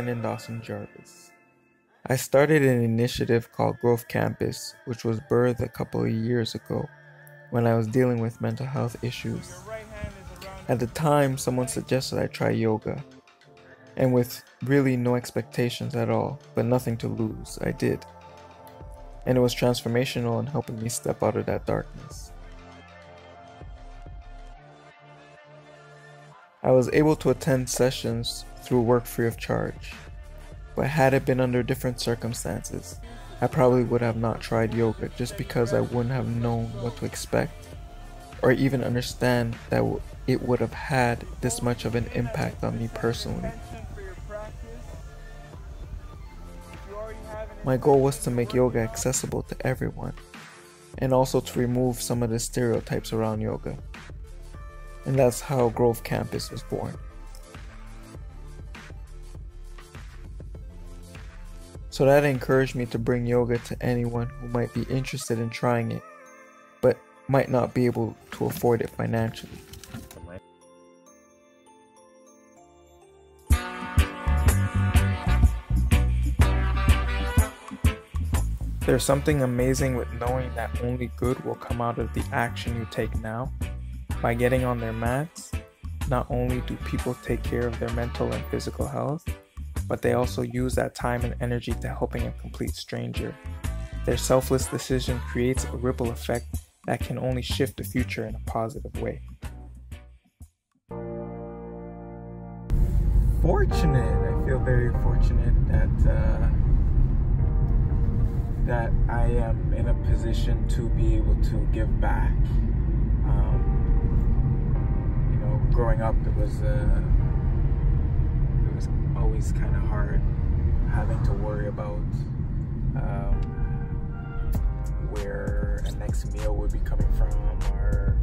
Brandon Dawson Jarvis. I started an initiative called Grove Campus, which was birthed a couple of years ago when I was dealing with mental health issues. At the time, someone suggested I try yoga, and with really no expectations at all, but nothing to lose, I did. And it was transformational in helping me step out of that darkness. I was able to attend sessions through work free of charge. But had it been under different circumstances, I probably would have not tried yoga just because I wouldn't have known what to expect or even understand that it would have had this much of an impact on me personally. My goal was to make yoga accessible to everyone and also to remove some of the stereotypes around yoga. And that's how Grove Campus was born. So that encouraged me to bring yoga to anyone who might be interested in trying it, but might not be able to afford it financially. There's something amazing with knowing that only good will come out of the action you take now. By getting on their mats, not only do people take care of their mental and physical health, but they also use that time and energy to helping a complete stranger. Their selfless decision creates a ripple effect that can only shift the future in a positive way. Fortunate, I feel very fortunate that uh, that I am in a position to be able to give back. Um, you know, growing up, it was. Uh, always kind of hard having to worry about um, where a next meal would be coming from or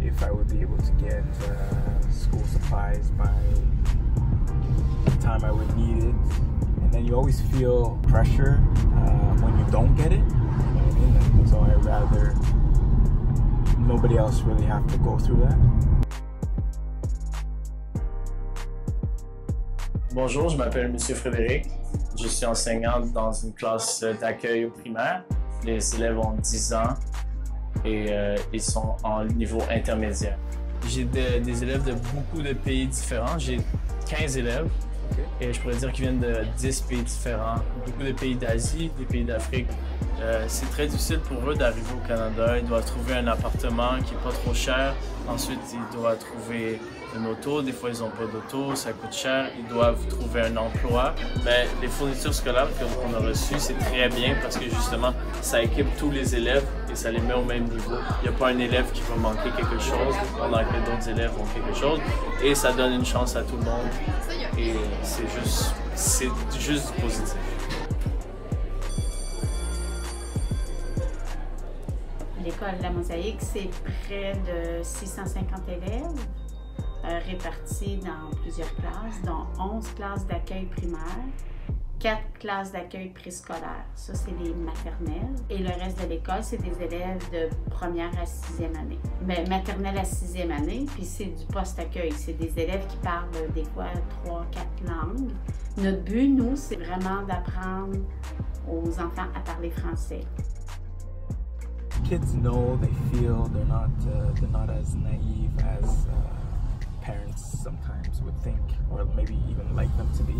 if I would be able to get uh, school supplies by the time I would need it. And then you always feel pressure uh, when you don't get it. You know I mean? So I'd rather nobody else really have to go through that. Bonjour, je m'appelle Monsieur Frédéric. Je suis enseignant dans une classe d'accueil au primaire. Les élèves ont 10 ans et euh, ils sont en niveau intermédiaire. J'ai des élèves de beaucoup de pays différents. J'ai 15 élèves et je pourrais dire qu'ils viennent de 10 pays différents. Beaucoup de pays d'Asie, des pays d'Afrique. Euh, c'est très difficile pour eux d'arriver au Canada. Ils doivent trouver un appartement qui n'est pas trop cher. Ensuite, ils doivent trouver Des fois, ils n'ont pas d'auto, ça coûte cher. Ils doivent trouver un emploi. Mais les fournitures scolaires qu'on a reçues, c'est très bien parce que justement, ça équipe tous les élèves et ça les met au même niveau. Il n'y a pas un élève qui va manquer quelque chose pendant que d'autres élèves ont quelque chose. Et ça donne une chance à tout le monde. Et c'est juste, c'est juste positif. L'école La Mosaïque, c'est près de 650 élèves. Euh, répartis dans plusieurs classes, dont 11 classes d'accueil primaire, 4 classes d'accueil préscolaire. Ça, c'est les maternelles. Et le reste de l'école, c'est des élèves de première à sixième année. Mais maternelle à sixième année, puis c'est du post-accueil. C'est des élèves qui parlent des fois 3, 4 langues. Notre but, nous, c'est vraiment d'apprendre aux enfants à parler français. Kids know, they feel, they're not, uh, they're not as naive as uh, parents sometimes would think, or maybe even like them to be.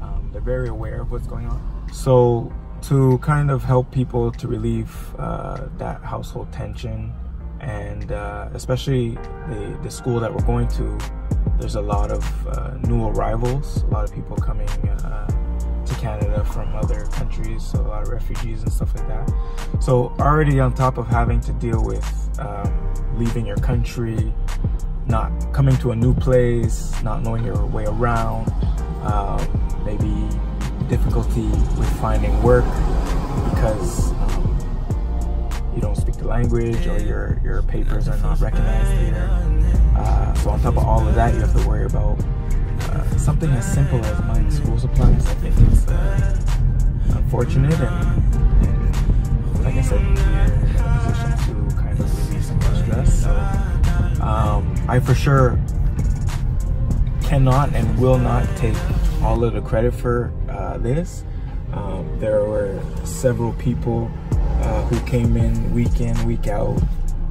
Um, they're very aware of what's going on. So to kind of help people to relieve uh, that household tension, and uh, especially the, the school that we're going to, there's a lot of uh, new arrivals, a lot of people coming uh, to Canada from other countries, so a lot of refugees and stuff like that. So already on top of having to deal with um, leaving your country, not coming to a new place, not knowing your way around, um, maybe difficulty with finding work because um, you don't speak the language or your, your papers are not recognized here. Uh, so on top of all of that, you have to worry about uh, something as simple as buying school supplies. I think it's uh, unfortunate and, and, like I said, you're in a position to kind of release some stress. So um, I for sure cannot and will not take all of the credit for uh, this. Um, there were several people uh, who came in week in, week out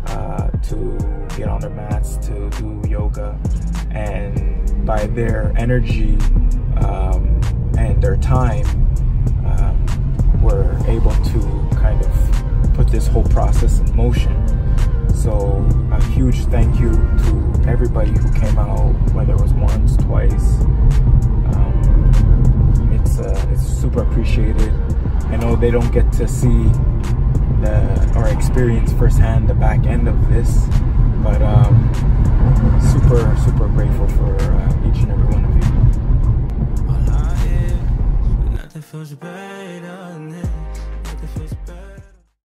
uh, to get on their mats, to do yoga, and by their energy um, and their time, um, were able to kind of put this whole process in motion. So a huge thank you to everybody who came out, whether it was once, twice. Um, it's uh, it's super appreciated. I know they don't get to see the or experience firsthand the back end of this,